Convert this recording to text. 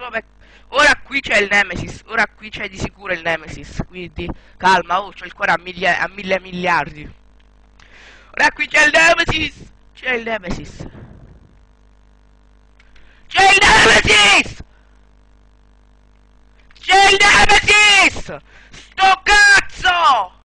Vabbè, ora qui c'è il Nemesis, ora qui c'è di sicuro il Nemesis, quindi calma, oh, c'ho il cuore a, miglia- a mille miliardi. Ora qui c'è il Nemesis, c'è il Nemesis. C'è il Nemesis! C'è il Nemesis! Sto cazzo!